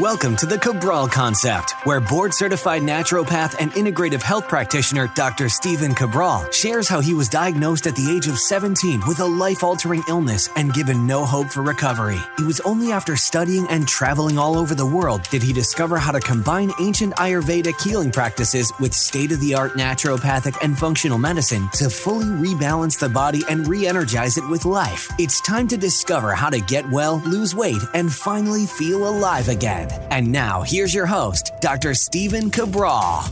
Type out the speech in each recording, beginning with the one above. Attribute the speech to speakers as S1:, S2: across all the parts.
S1: Welcome to the Cabral Concept, where board certified naturopath and integrative health practitioner Dr. Stephen Cabral shares how he was diagnosed at the age of 17 with a life altering illness and given no hope for recovery. It was only after studying and traveling all over the world did he discover how to combine ancient Ayurvedic healing practices with state of the art naturopathic and functional medicine to fully rebalance the body and re energize it with life. It's time to discover how to get well, lose weight, and finally feel alive again. And now, here's your host, Dr. Stephen Cabral.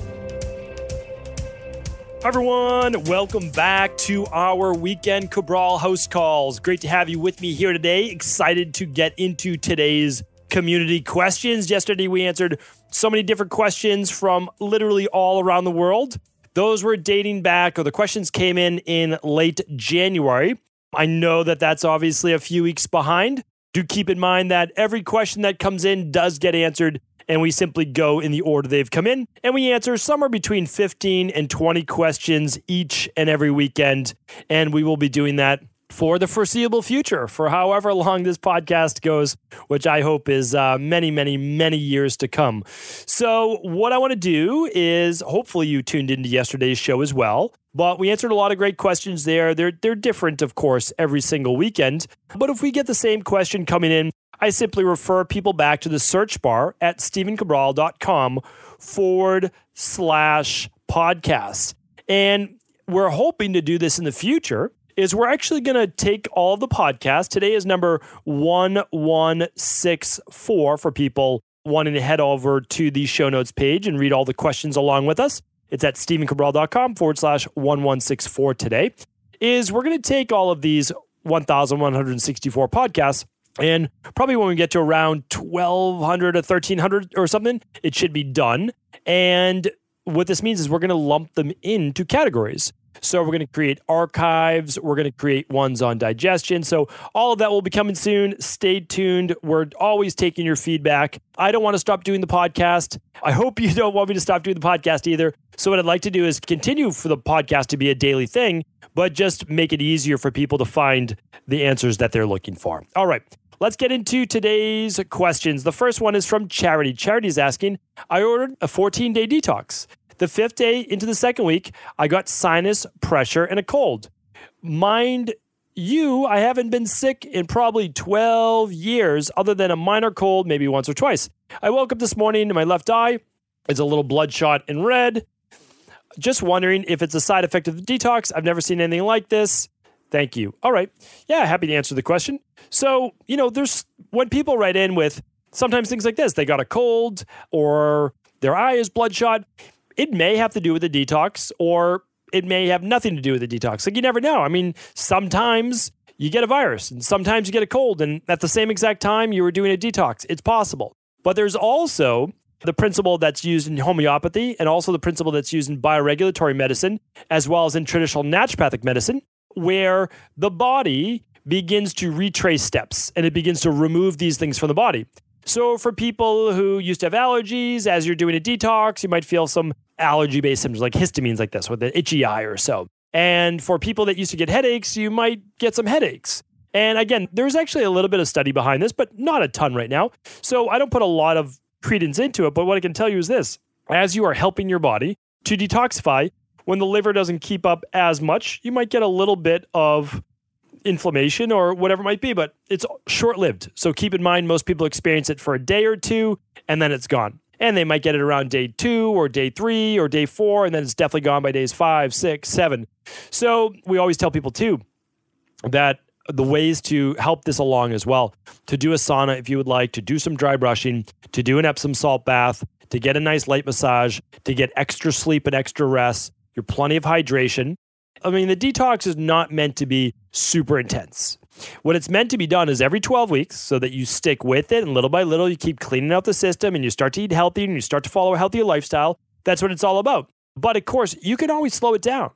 S2: Hi, everyone. Welcome back to our weekend Cabral HouseCalls. Great to have you with me here today. Excited to get into today's community questions. Yesterday, we answered so many different questions from literally all around the world. Those were dating back, or the questions came in in late January. I know that that's obviously a few weeks behind, do keep in mind that every question that comes in does get answered, and we simply go in the order they've come in. And we answer somewhere between 15 and 20 questions each and every weekend. And we will be doing that for the foreseeable future, for however long this podcast goes, which I hope is uh, many, many, many years to come. So, what I want to do is hopefully you tuned into yesterday's show as well. But we answered a lot of great questions there. They're they're different, of course, every single weekend. But if we get the same question coming in, I simply refer people back to the search bar at stephencabral.com forward slash podcast. And we're hoping to do this in the future is we're actually going to take all the podcasts. Today is number 1164 for people wanting to head over to the show notes page and read all the questions along with us. It's at stephencabral.com forward slash 1164 today. Is we're going to take all of these 1,164 podcasts and probably when we get to around 1,200 or 1,300 or something, it should be done. And what this means is we're going to lump them into categories. So we're going to create archives. We're going to create ones on digestion. So all of that will be coming soon. Stay tuned. We're always taking your feedback. I don't want to stop doing the podcast. I hope you don't want me to stop doing the podcast either. So what I'd like to do is continue for the podcast to be a daily thing, but just make it easier for people to find the answers that they're looking for. All right. Let's get into today's questions. The first one is from Charity. Charity is asking I ordered a 14 day detox. The fifth day into the second week, I got sinus pressure and a cold. Mind you, I haven't been sick in probably 12 years, other than a minor cold, maybe once or twice. I woke up this morning and my left eye is a little bloodshot and red. Just wondering if it's a side effect of the detox. I've never seen anything like this. Thank you. All right. Yeah, happy to answer the question. So, you know, there's when people write in with sometimes things like this, they got a cold or their eye is bloodshot. It may have to do with the detox or it may have nothing to do with the detox. Like you never know. I mean, sometimes you get a virus and sometimes you get a cold and at the same exact time you were doing a detox. It's possible. But there's also the principle that's used in homeopathy and also the principle that's used in bioregulatory medicine as well as in traditional naturopathic medicine where the body begins to retrace steps and it begins to remove these things from the body. So, for people who used to have allergies, as you're doing a detox, you might feel some allergy based symptoms like histamines, like this, with an itchy eye or so. And for people that used to get headaches, you might get some headaches. And again, there's actually a little bit of study behind this, but not a ton right now. So, I don't put a lot of credence into it. But what I can tell you is this as you are helping your body to detoxify, when the liver doesn't keep up as much, you might get a little bit of inflammation or whatever it might be, but it's short lived. So keep in mind, most people experience it for a day or two and then it's gone. And they might get it around day two or day three or day four, and then it's definitely gone by days five, six, seven. So we always tell people too that the ways to help this along as well to do a sauna if you would like, to do some dry brushing, to do an Epsom salt bath, to get a nice light massage, to get extra sleep and extra rest, your plenty of hydration, I mean, the detox is not meant to be super intense. What it's meant to be done is every 12 weeks so that you stick with it and little by little you keep cleaning out the system and you start to eat healthy and you start to follow a healthier lifestyle. That's what it's all about. But of course, you can always slow it down,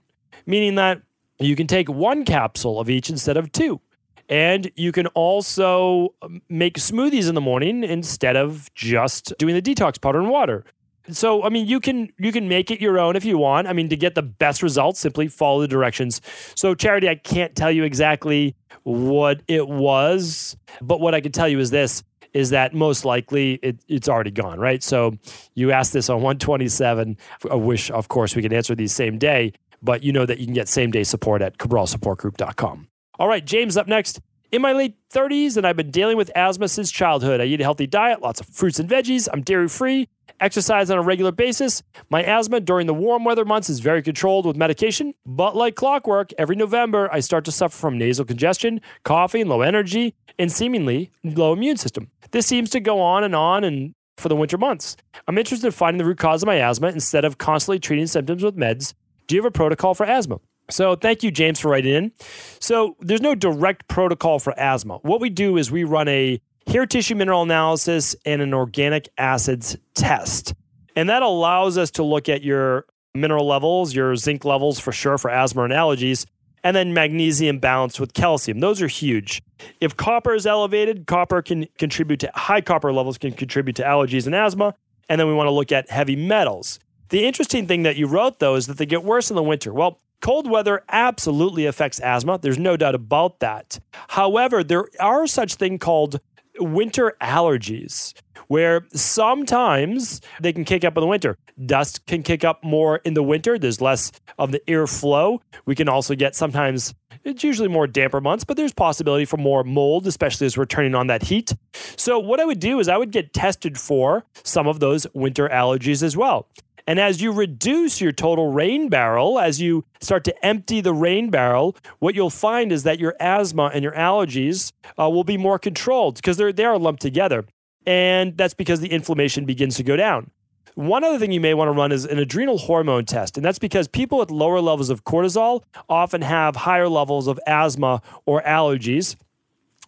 S2: meaning that you can take one capsule of each instead of two. And you can also um, make smoothies in the morning instead of just doing the detox powder and water. So I mean, you can you can make it your own if you want. I mean, to get the best results, simply follow the directions. So charity, I can't tell you exactly what it was, but what I can tell you is this: is that most likely it, it's already gone, right? So you asked this on 127. I wish, of course, we could answer these same day, but you know that you can get same day support at cabralsupportgroup.com. All right, James up next. In my late 30s, and I've been dealing with asthma since childhood. I eat a healthy diet, lots of fruits and veggies. I'm dairy free, exercise on a regular basis. My asthma during the warm weather months is very controlled with medication. But like clockwork, every November, I start to suffer from nasal congestion, coughing, low energy, and seemingly low immune system. This seems to go on and on and for the winter months. I'm interested in finding the root cause of my asthma instead of constantly treating symptoms with meds. Do you have a protocol for asthma? So thank you, James, for writing in. So there's no direct protocol for asthma. What we do is we run a hair tissue mineral analysis and an organic acids test. And that allows us to look at your mineral levels, your zinc levels for sure for asthma and allergies, and then magnesium balance with calcium. Those are huge. If copper is elevated, copper can contribute to high copper levels can contribute to allergies and asthma. And then we want to look at heavy metals. The interesting thing that you wrote though is that they get worse in the winter. Well, Cold weather absolutely affects asthma. There's no doubt about that. However, there are such thing called winter allergies where sometimes they can kick up in the winter. Dust can kick up more in the winter. There's less of the airflow. We can also get sometimes it's usually more damper months, but there's possibility for more mold, especially as we're turning on that heat. So what I would do is I would get tested for some of those winter allergies as well. And as you reduce your total rain barrel, as you start to empty the rain barrel, what you'll find is that your asthma and your allergies uh, will be more controlled because they're they are lumped together, and that's because the inflammation begins to go down. One other thing you may want to run is an adrenal hormone test, and that's because people with lower levels of cortisol often have higher levels of asthma or allergies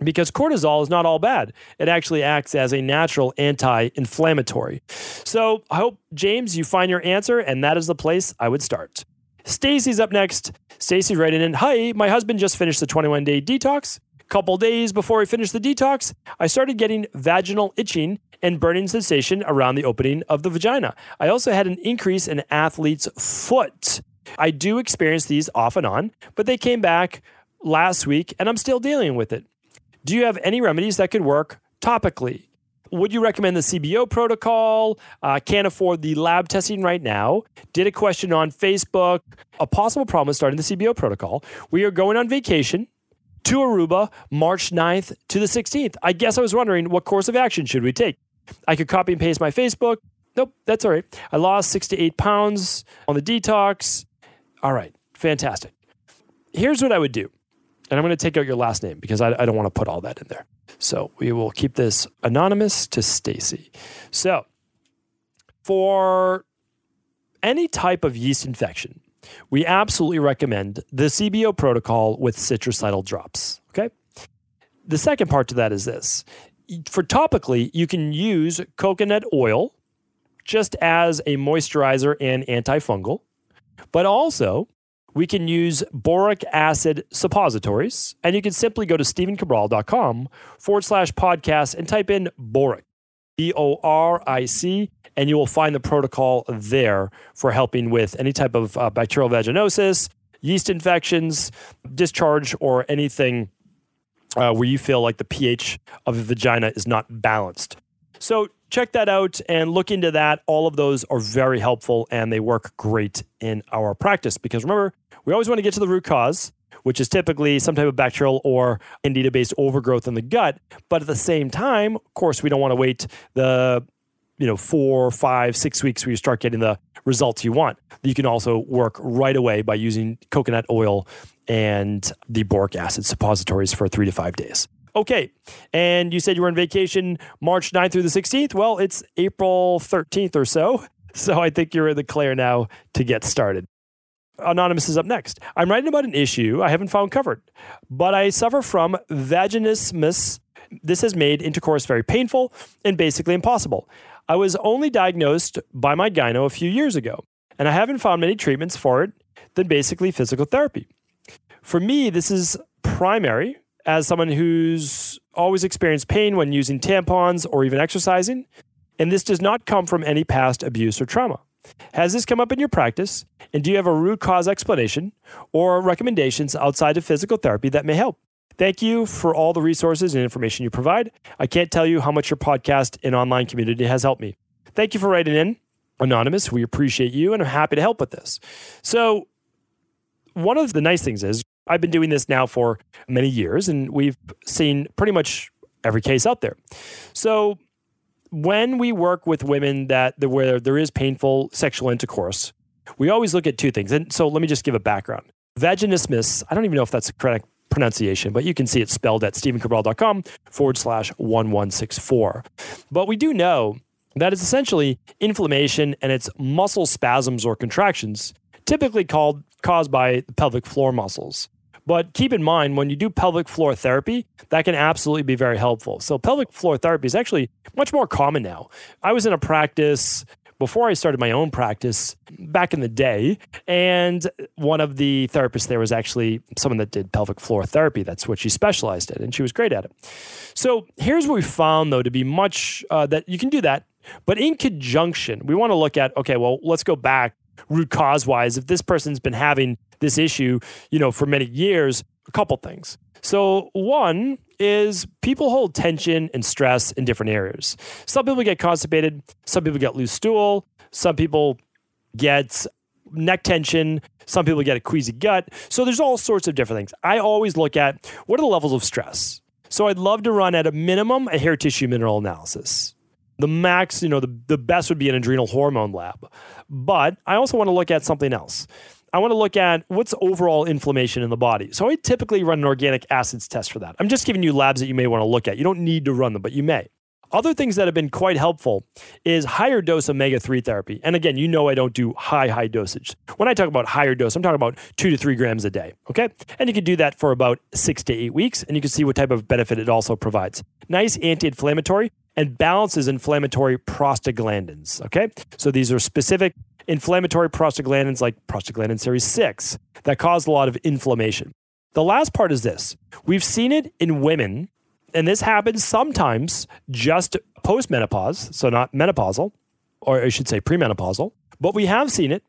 S2: because cortisol is not all bad. It actually acts as a natural anti inflammatory. So I hope, James, you find your answer, and that is the place I would start. Stacy's up next. Stacy writing in Hi, my husband just finished the 21 day detox. Couple days before he finished the detox, I started getting vaginal itching and burning sensation around the opening of the vagina. I also had an increase in athlete's foot. I do experience these off and on, but they came back last week and I'm still dealing with it. Do you have any remedies that could work topically? Would you recommend the CBO protocol? Uh, can't afford the lab testing right now. Did a question on Facebook. A possible problem with starting the CBO protocol. We are going on vacation to Aruba March 9th to the 16th. I guess I was wondering what course of action should we take? I could copy and paste my Facebook. Nope, that's all right. I lost six to eight pounds on the detox. All right, fantastic. Here's what I would do and I'm going to take out your last name because I, I don't want to put all that in there. So we will keep this anonymous to Stacy. So for any type of yeast infection, we absolutely recommend the CBO protocol with Citricidal drops. Okay. The second part to that is this for topically, you can use coconut oil just as a moisturizer and antifungal, but also we can use boric acid suppositories. And you can simply go to stephencabral.com forward slash podcast and type in boric, B O R I C, and you will find the protocol there for helping with any type of uh, bacterial vaginosis, yeast infections, discharge, or anything uh, where you feel like the pH of the vagina is not balanced. So check that out and look into that. All of those are very helpful and they work great in our practice because remember, we always want to get to the root cause, which is typically some type of bacterial or candida based overgrowth in the gut. But at the same time, of course, we don't want to wait the you know four, five, six weeks where you start getting the results you want. You can also work right away by using coconut oil and the boric acid suppositories for three to five days. Okay. And you said you were on vacation March 9th through the 16th. Well, it's April 13th or so. So I think you're in the clear now to get started. Anonymous is up next. I'm writing about an issue I haven't found covered, but I suffer from vaginismus. This has made intercourse very painful and basically impossible. I was only diagnosed by my gyno a few years ago, and I haven't found many treatments for it than basically physical therapy. For me, this is primary as someone who's always experienced pain when using tampons or even exercising, and this does not come from any past abuse or trauma. Has this come up in your practice? And do you have a root cause explanation or recommendations outside of physical therapy that may help? Thank you for all the resources and information you provide. I can't tell you how much your podcast and online community has helped me. Thank you for writing in, Anonymous. We appreciate you and I'm happy to help with this. So, one of the nice things is I've been doing this now for many years and we've seen pretty much every case out there. So, when we work with women that where there is painful sexual intercourse, we always look at two things. And so let me just give a background. Vaginismus, I don't even know if that's the correct pronunciation, but you can see it spelled at stephencabral.com forward slash 1164. But we do know that it's essentially inflammation and it's muscle spasms or contractions, typically called caused by the pelvic floor muscles. But keep in mind, when you do pelvic floor therapy, that can absolutely be very helpful. So, pelvic floor therapy is actually much more common now. I was in a practice before I started my own practice back in the day. And one of the therapists there was actually someone that did pelvic floor therapy. That's what she specialized in, and she was great at it. So here's what we found, though, to be much uh, that you can do that. But in conjunction, we want to look at okay, well, let's go back root cause wise. If this person's been having this issue, you know, for many years, a couple things. So, one is people hold tension and stress in different areas. Some people get constipated, some people get loose stool, some people get neck tension, some people get a queasy gut. So, there's all sorts of different things. I always look at what are the levels of stress. So, I'd love to run at a minimum a hair tissue mineral analysis. The max, you know, the, the best would be an adrenal hormone lab. But I also want to look at something else. I want to look at what's overall inflammation in the body. So I typically run an organic acids test for that. I'm just giving you labs that you may want to look at. You don't need to run them, but you may. Other things that have been quite helpful is higher dose omega 3 therapy. And again, you know I don't do high, high dosage. When I talk about higher dose, I'm talking about two to three grams a day. Okay. And you can do that for about six to eight weeks, and you can see what type of benefit it also provides. Nice anti inflammatory and balances inflammatory prostaglandins. Okay. So these are specific inflammatory prostaglandins like prostaglandin series 6 that cause a lot of inflammation. The last part is this we've seen it in women, and this happens sometimes just postmenopause, so not menopausal, or I should say premenopausal, but we have seen it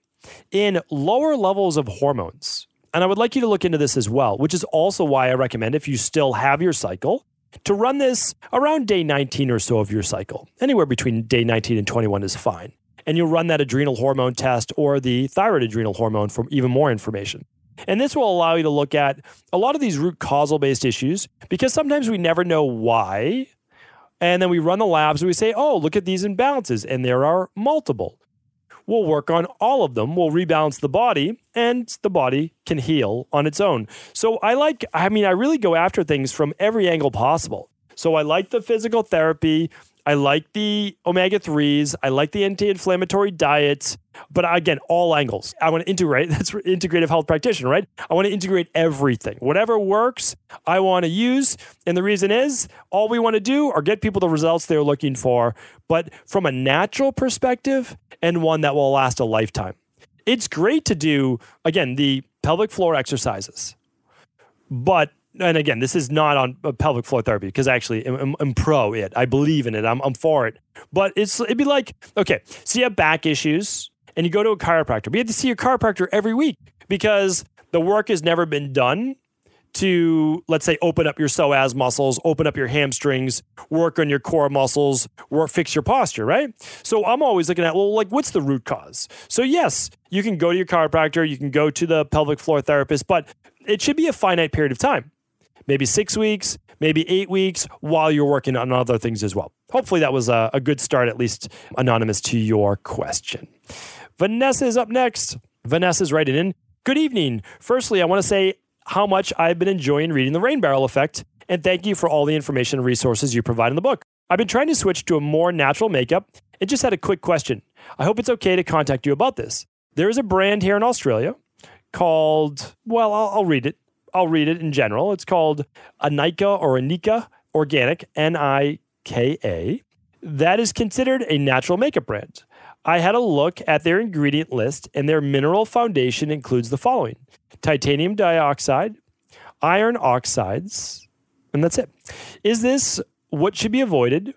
S2: in lower levels of hormones. And I would like you to look into this as well, which is also why I recommend if you still have your cycle, to run this around day 19 or so of your cycle. Anywhere between day 19 and 21 is fine and you'll run that adrenal hormone test or the thyroid adrenal hormone for even more information. And this will allow you to look at a lot of these root causal based issues because sometimes we never know why. And then we run the labs and we say, oh, look at these imbalances. And there are multiple. We'll work on all of them. We'll rebalance the body and the body can heal on its own. So I like, I mean, I really go after things from every angle possible. So I like the physical therapy. I like the omega 3s. I like the anti inflammatory diets. But again, all angles. I want to integrate. That's integrative health practitioner, right? I want to integrate everything. Whatever works, I want to use. And the reason is all we want to do are get people the results they're looking for, but from a natural perspective and one that will last a lifetime. It's great to do, again, the pelvic floor exercises. But and again, this is not on uh, pelvic floor therapy because actually I'm, I'm, pro it. I believe in it. I'm, I'm for it. But it's it'd be like okay, so you have back issues and you go to a chiropractor. But you have to see your chiropractor every week because the work has never been done to let's say open up your psoas muscles, open up your hamstrings, work on your core muscles, work fix your posture, right? So I'm always looking at well, like what's the root cause? So yes, you can go to your chiropractor, you can go to the pelvic floor therapist, but it should be a finite period of time maybe six weeks, maybe eight weeks while you're working on other things as well. Hopefully, that was a, a good start, at least anonymous to your question. Vanessa is up next. Vanessa's writing in Good evening. Firstly, I want to say how much I've been enjoying reading The Rain Barrel Effect, and thank you for all the information and resources you provide in the book. I've been trying to switch to a more natural makeup and just had a quick question. I hope it's okay to contact you about this. There is a brand here in Australia called, well, I'll, I'll read it. I'll read it in general. It's called Inika or Inika Organic, N I K A. That is considered a natural makeup brand. I had a look at their ingredient list, and their mineral foundation includes the following titanium dioxide, iron oxides, and that's it. Is this what should be avoided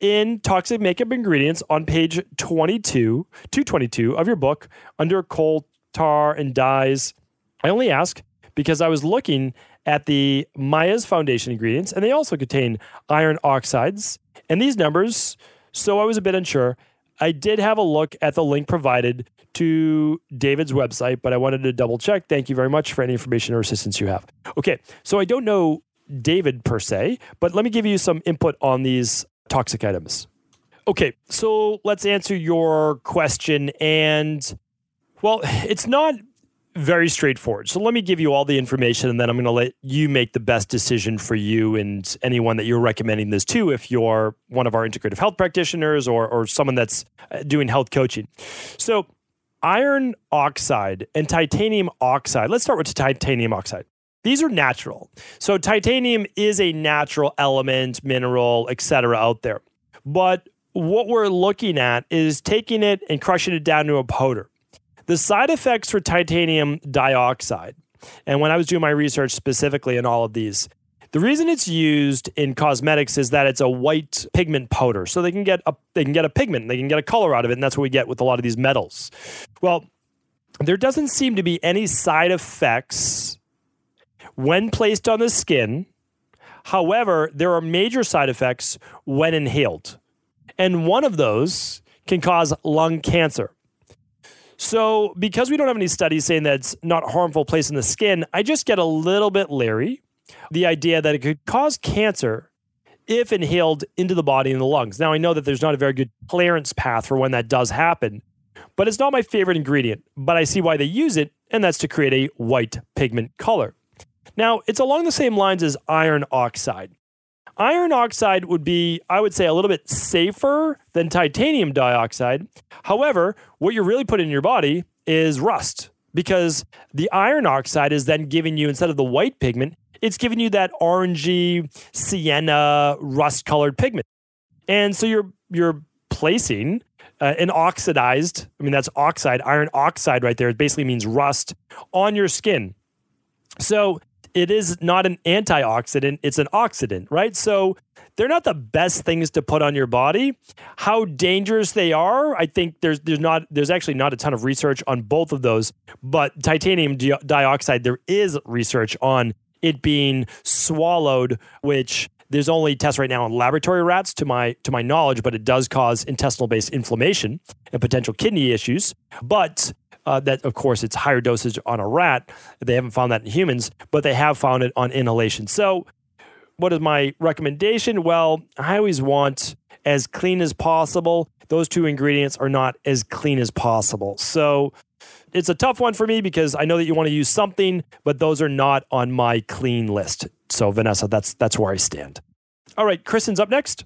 S2: in toxic makeup ingredients on page 22, 222 of your book under coal tar and dyes? I only ask because I was looking at the Maya's Foundation ingredients, and they also contain iron oxides. And these numbers, so I was a bit unsure. I did have a look at the link provided to David's website, but I wanted to double check. Thank you very much for any information or assistance you have. Okay, so I don't know David per se, but let me give you some input on these toxic items. Okay, so let's answer your question. And well, it's not very straightforward. So let me give you all the information and then I'm going to let you make the best decision for you and anyone that you're recommending this to if you're one of our integrative health practitioners or, or someone that's uh, doing health coaching. So, iron oxide and titanium oxide, let's start with titanium oxide. These are natural. So, titanium is a natural element, mineral, etc. out there. But what we're looking at is taking it and crushing it down to a powder. The side effects for titanium dioxide, and when I was doing my research specifically in all of these, the reason it's used in cosmetics is that it's a white pigment powder. So they can get a they can get a pigment, they can get a color out of it, and that's what we get with a lot of these metals. Well, there doesn't seem to be any side effects when placed on the skin. However, there are major side effects when inhaled. And one of those can cause lung cancer. So, because we don't have any studies saying that it's not harmful place in the skin, I just get a little bit leery. The idea that it could cause cancer if inhaled into the body and the lungs. Now, I know that there's not a very good clearance path for when that does happen, but it's not my favorite ingredient. But I see why they use it, and that's to create a white pigment color. Now, it's along the same lines as iron oxide. Iron oxide would be, I would say, a little bit safer than titanium dioxide. However, what you're really putting in your body is rust because the iron oxide is then giving you, instead of the white pigment, it's giving you that orangey, sienna, rust colored pigment. And so you're, you're placing uh, an oxidized, I mean, that's oxide, iron oxide right there. It basically means rust on your skin. So it is not an antioxidant, it's an oxidant, right? So they're not the best things to put on your body. How dangerous they are, I think there's there's not there's actually not a ton of research on both of those, but titanium di- dioxide there is research on it being swallowed which there's only tests right now on laboratory rats to my to my knowledge, but it does cause intestinal based inflammation and potential kidney issues. But uh, that, of course, it's higher dosage on a rat. They haven't found that in humans, but they have found it on inhalation. So, what is my recommendation? Well, I always want as clean as possible. Those two ingredients are not as clean as possible. So, it's a tough one for me because I know that you want to use something, but those are not on my clean list. So, Vanessa, that's that's where I stand. All right, Kristen's up next.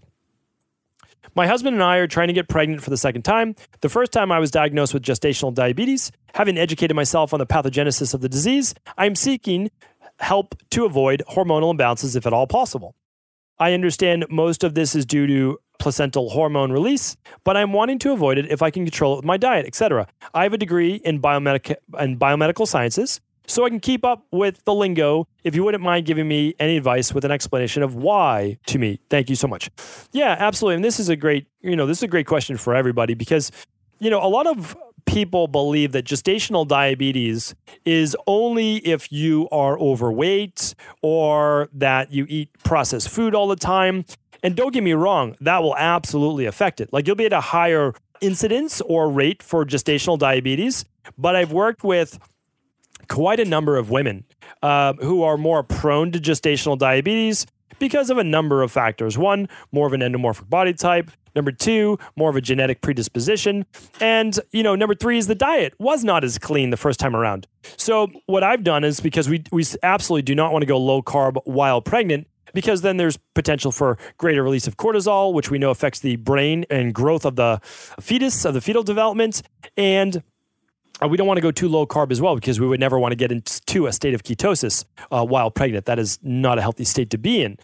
S2: My husband and I are trying to get pregnant for the second time. The first time I was diagnosed with gestational diabetes. Having educated myself on the pathogenesis of the disease, I am seeking help to avoid hormonal imbalances if at all possible. I understand most of this is due to placental hormone release, but I'm wanting to avoid it if I can control it with my diet, etc. I have a degree in, biomedic- in biomedical sciences so I can keep up with the lingo. If you wouldn't mind giving me any advice with an explanation of why to me, thank you so much. Yeah, absolutely. And this is a great, you know, this is a great question for everybody because, you know, a lot of people believe that gestational diabetes is only if you are overweight or that you eat processed food all the time. And don't get me wrong, that will absolutely affect it. Like you'll be at a higher incidence or rate for gestational diabetes. But I've worked with quite a number of women uh, who are more prone to gestational diabetes because of a number of factors. One, more of an endomorphic body type. Number two, more of a genetic predisposition. And, you know, number three is the diet was not as clean the first time around. So, what I've done is because we, we absolutely do not want to go low carb while pregnant, because then there's potential for greater release of cortisol, which we know affects the brain and growth of the fetus, of the fetal development. And we don't want to go too low carb as well because we would never want to get into a state of ketosis uh, while pregnant. That is not a healthy state to be in.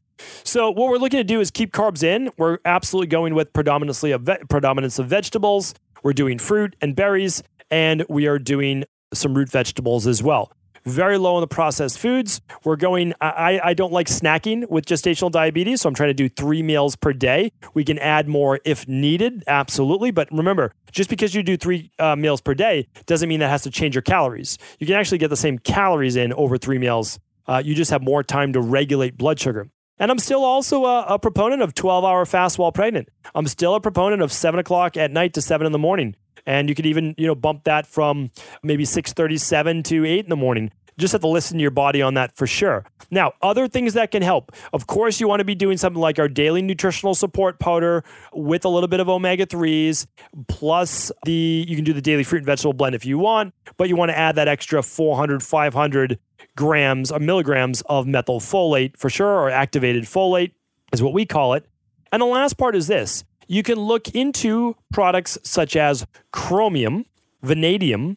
S2: So what we're looking to do is keep carbs in. We're absolutely going with predominantly a ve- predominance of vegetables. We're doing fruit and berries, and we are doing some root vegetables as well very low on the processed foods. We're going, I, I don't like snacking with gestational diabetes, so I'm trying to do three meals per day. We can add more if needed, absolutely. But remember, just because you do three uh, meals per day doesn't mean that has to change your calories. You can actually get the same calories in over three meals Uh, you just have more time to regulate blood sugar. And I'm still also a, a proponent of 12 hour fast while pregnant. I'm still a proponent of seven o'clock at night to seven in the morning. And you could even, you know, bump that from maybe 637 to eight in the morning just have to listen to your body on that for sure. Now, other things that can help. Of course, you want to be doing something like our daily nutritional support powder with a little bit of omega 3s, plus the, you can do the daily fruit and vegetable blend if you want, but you want to add that extra 400, 500 grams or milligrams of methylfolate for sure, or activated folate is what we call it. And the last part is this you can look into products such as chromium, vanadium,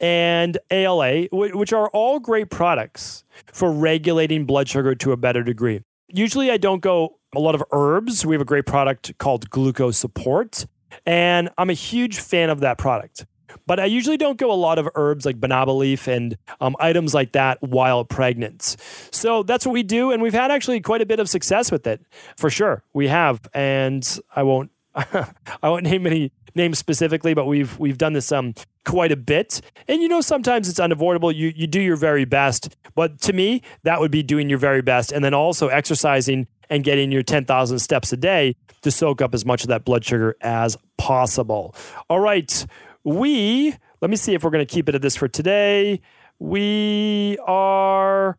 S2: and ALA, which are all great products for regulating blood sugar to a better degree. Usually, I don't go a lot of herbs. We have a great product called Glucose Support, and I'm a huge fan of that product. But I usually don't go a lot of herbs like banaba leaf and um, items like that while pregnant. So that's what we do, and we've had actually quite a bit of success with it, for sure. We have, and I won't I won't name any names specifically, but we've we've done this um quite a bit. And you know, sometimes it's unavoidable. You you do your very best, but to me, that would be doing your very best, and then also exercising and getting your ten thousand steps a day to soak up as much of that blood sugar as possible. All right, we let me see if we're going to keep it at this for today. We are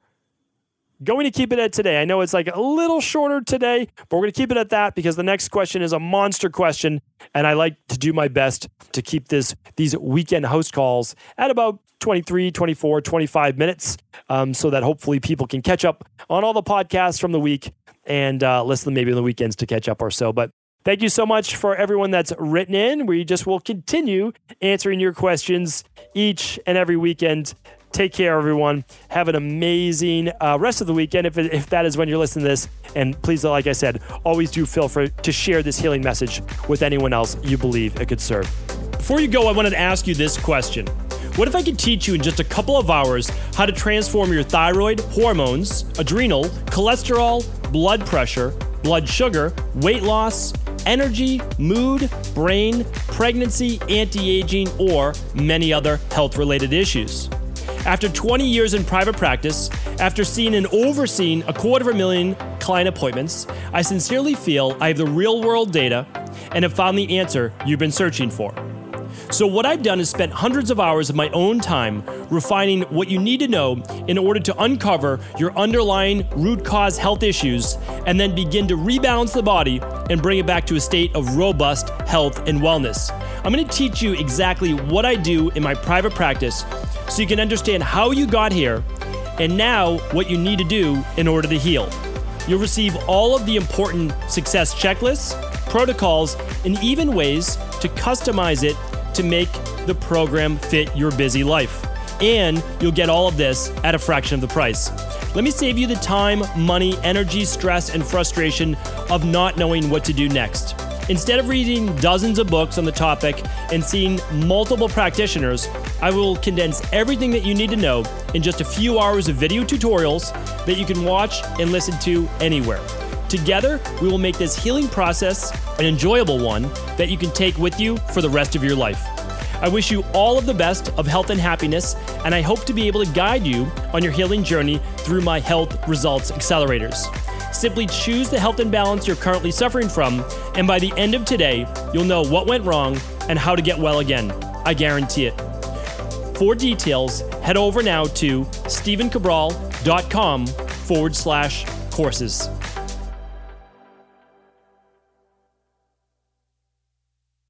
S2: going to keep it at today. I know it's like a little shorter today, but we're going to keep it at that because the next question is a monster question and I like to do my best to keep this these weekend HouseCalls at about 23, 24, 25 minutes um, so that hopefully people can catch up on all the podcasts from the week and uh, listen maybe on the weekends to catch up or so. But Thank you so much for everyone that's written in. We just will continue answering your questions each and every weekend Take care, everyone. Have an amazing uh, rest of the weekend if, if that is when you're listening to this. And please, like I said, always do feel free to share this healing message with anyone else you believe it could serve. Before you go, I wanted to ask you this question. What if I could teach you in just a couple of hours how to transform your thyroid, hormones, adrenal, cholesterol, blood pressure, blood sugar, weight loss, energy, mood, brain, pregnancy, anti aging, or many other health related issues? After 20 years in private practice, after seeing and overseeing a quarter of a million client appointments, I sincerely feel I have the real world data and have found the answer you've been searching for. So, what I've done is spent hundreds of hours of my own time refining what you need to know in order to uncover your underlying root cause health issues and then begin to rebalance the body and bring it back to a state of robust health and wellness. I'm going to teach you exactly what I do in my private practice so you can understand how you got here and now what you need to do in order to heal. You'll receive all of the important success checklists, protocols, and even ways to customize it to make the program fit your busy life. And you'll get all of this at a fraction of the price. Let me save you the time, money, energy, stress, and frustration of not knowing what to do next. Instead of reading dozens of books on the topic and seeing multiple practitioners, I will condense everything that you need to know in just a few hours of video tutorials that you can watch and listen to anywhere. Together, we will make this healing process an enjoyable one that you can take with you for the rest of your life. I wish you all of the best of health and happiness, and I hope to be able to guide you on your healing journey through my health results accelerators. Simply choose the health imbalance you're currently suffering from, and by the end of today, you'll know what went wrong and how to get well again. I guarantee it. For details, head over now to stephencabral.com forward slash courses.